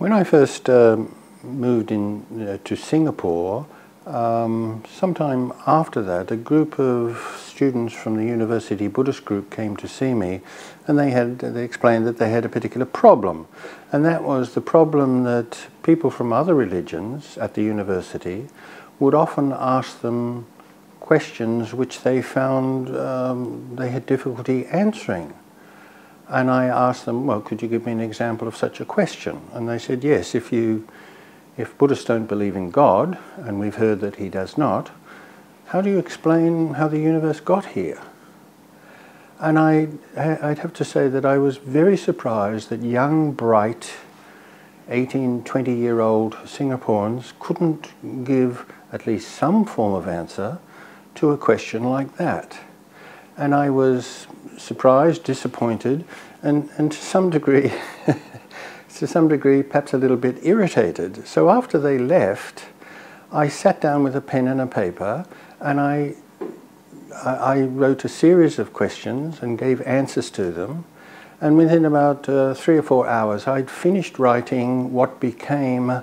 When I first um, moved in uh, to Singapore, um, sometime after that, a group of students from the university Buddhist group came to see me, and they had they explained that they had a particular problem, and that was the problem that people from other religions at the university would often ask them questions which they found um, they had difficulty answering. And I asked them, well, could you give me an example of such a question? And they said, yes, if you if Buddhists don't believe in God, and we've heard that he does not, how do you explain how the universe got here? And I, I'd have to say that I was very surprised that young, bright, 18, 20 year old Singaporeans couldn't give at least some form of answer to a question like that. And I was surprised, disappointed, and, and to some degree to some degree, perhaps a little bit irritated. So after they left, I sat down with a pen and a paper and I, I wrote a series of questions and gave answers to them. And within about uh, three or four hours, I'd finished writing what became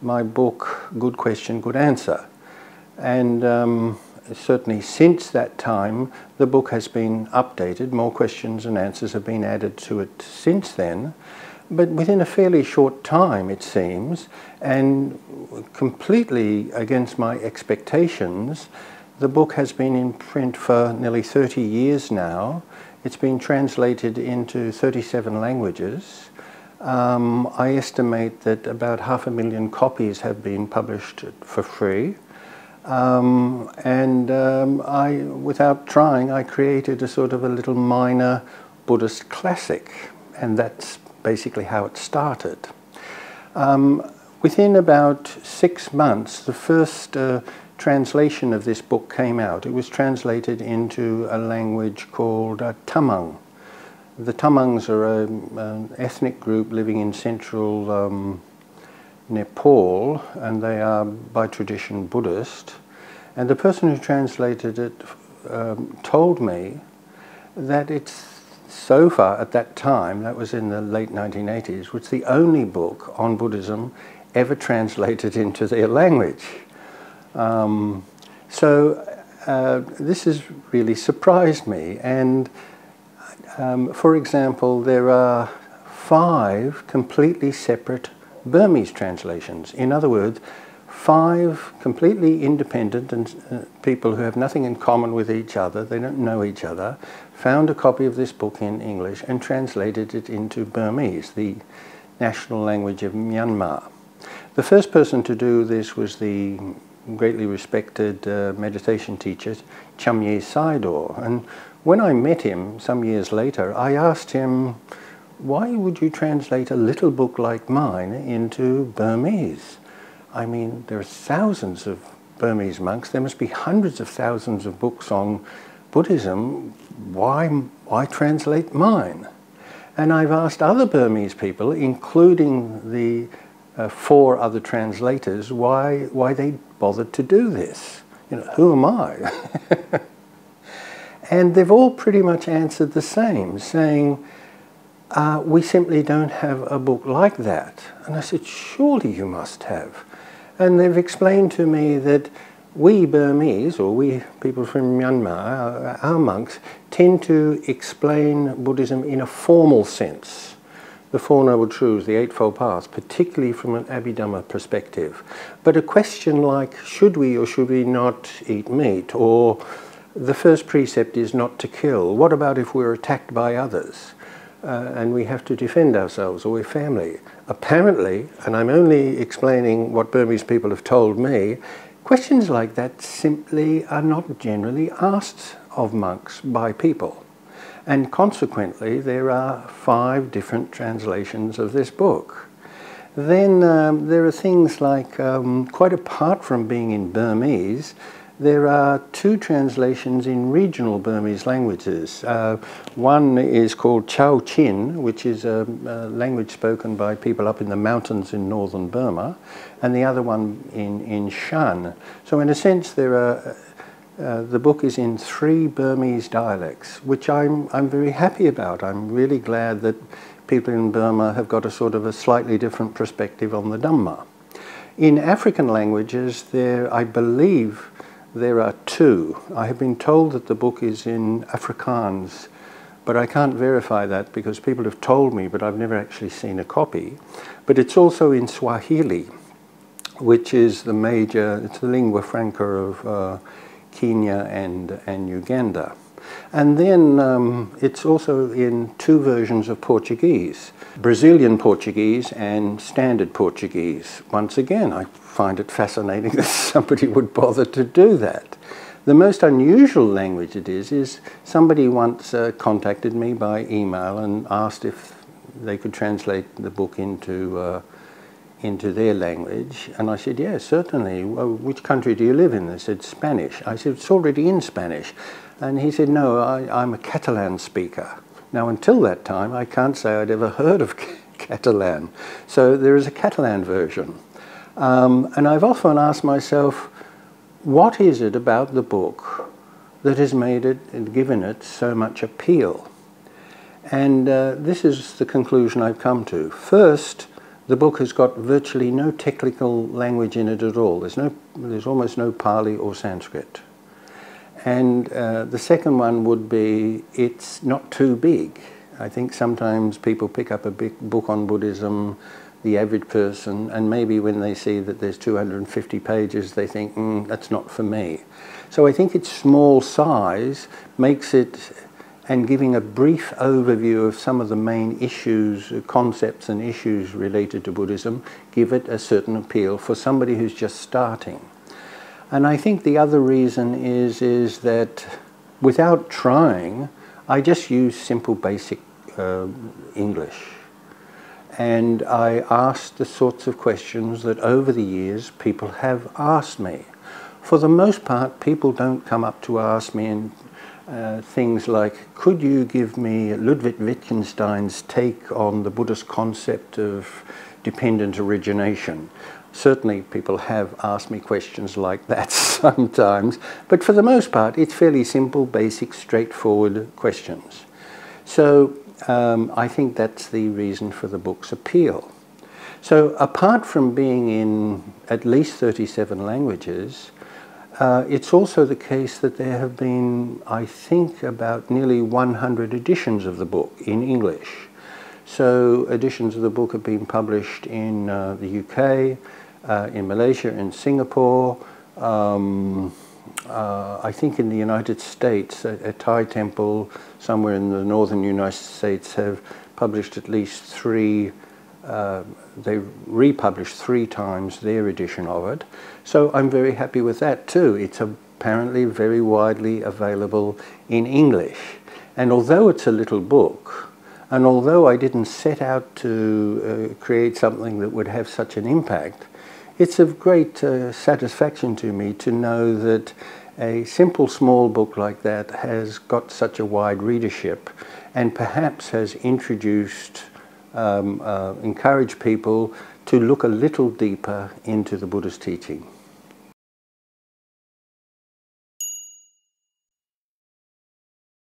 my book, Good Question, Good Answer. And um, certainly since that time, the book has been updated. More questions and answers have been added to it since then but within a fairly short time, it seems, and completely against my expectations, the book has been in print for nearly 30 years now. It's been translated into 37 languages. Um, I estimate that about half a million copies have been published for free. Um, and um, I, without trying, I created a sort of a little minor Buddhist classic, and that's basically how it started. Um, within about six months, the first uh, translation of this book came out. It was translated into a language called uh, Tamang. The Tamangs are a, an ethnic group living in central um, Nepal, and they are by tradition Buddhist. And the person who translated it um, told me that it's so far at that time, that was in the late 1980s, was the only book on Buddhism ever translated into their language. Um, so uh, this has really surprised me. And um, for example, there are five completely separate Burmese translations. In other words, five completely independent and uh, people who have nothing in common with each other, they don't know each other, found a copy of this book in English and translated it into Burmese, the national language of Myanmar. The first person to do this was the greatly respected uh, meditation teacher, Chanmyay Sayadaw. And when I met him some years later, I asked him, why would you translate a little book like mine into Burmese? I mean, there are thousands of Burmese monks. There must be hundreds of thousands of books on Buddhism, why, why translate mine? And I've asked other Burmese people, including the uh, four other translators, why, why they bothered to do this. You know, who am I? and they've all pretty much answered the same, saying, uh, we simply don't have a book like that. And I said, surely you must have. And they've explained to me that we Burmese, or we people from Myanmar, our, monks, tend to explain Buddhism in a formal sense. The Four Noble Truths, the Eightfold Paths, particularly from an Abhidhamma perspective. But a question like, should we or should we not eat meat? Or the first precept is not to kill. What about if we're attacked by others? Uh, and we have to defend ourselves or we're family. Apparently, and I'm only explaining what Burmese people have told me, Questions like that simply are not generally asked of monks by people. And consequently, there are five different translations of this book. Then um, there are things like, um, quite apart from being in Burmese, there are two translations in regional Burmese languages. Uh, one is called Chao Chin, which is a, a, language spoken by people up in the mountains in northern Burma, and the other one in, in Shan. So in a sense, there are, uh, the book is in three Burmese dialects, which I'm, I'm very happy about. I'm really glad that people in Burma have got a sort of a slightly different perspective on the Dhamma. In African languages, there, I believe, there are two. I have been told that the book is in Afrikaans, but I can't verify that because people have told me, but I've never actually seen a copy. But it's also in Swahili, which is the major, it's the lingua franca of uh, Kenya and, and Uganda. And then um, it's also in two versions of Portuguese, Brazilian Portuguese and Standard Portuguese. Once again, I find it fascinating that somebody would bother to do that. The most unusual language it is, is somebody once uh, contacted me by email and asked if they could translate the book into, uh, into their language. And I said, yes, certainly. Well, which country do you live in? They said, Spanish. I said, it's already in Spanish. And he said, no, I, am a Catalan speaker. Now, until that time, I can't say I'd ever heard of Catalan. So there is a Catalan version. Um, and I've often asked myself, what is it about the book that has made it and given it so much appeal? And uh, this is the conclusion I've come to. First, the book has got virtually no technical language in it at all. There's, no, there's almost no Pali or Sanskrit. And uh, the second one would be it's not too big. I think sometimes people pick up a big book on Buddhism, the average person, and maybe when they see that there's 250 pages, they think, mm, that's not for me. So I think its small size makes it, and giving a brief overview of some of the main issues, concepts and issues related to Buddhism, give it a certain appeal for somebody who's just starting. And I think the other reason is, is that without trying, I just use simple basic uh, English. And I asked the sorts of questions that over the years people have asked me. For the most part, people don't come up to ask me in uh, things like, could you give me Ludwig Wittgenstein's take on the Buddhist concept of dependent origination? Certainly people have asked me questions like that sometimes, but for the most part it's fairly simple, basic, straightforward questions. So um, I think that's the reason for the book's appeal. So apart from being in at least 37 languages, uh, it's also the case that there have been, I think, about nearly 100 editions of the book in English. So editions of the book have been published in uh, the UK, uh, in Malaysia, in Singapore, um, uh, I think in the United States, a, a, Thai temple somewhere in the northern United States have published at least three, uh, they republished three times their edition of it. So I'm very happy with that too. It's apparently very widely available in English. And although it's a little book, and although I didn't set out to uh, create something that would have such an impact, it's of great uh, satisfaction to me to know that a simple small book like that has got such a wide readership and perhaps has introduced, um, uh, encouraged people to look a little deeper into the Buddhist teaching.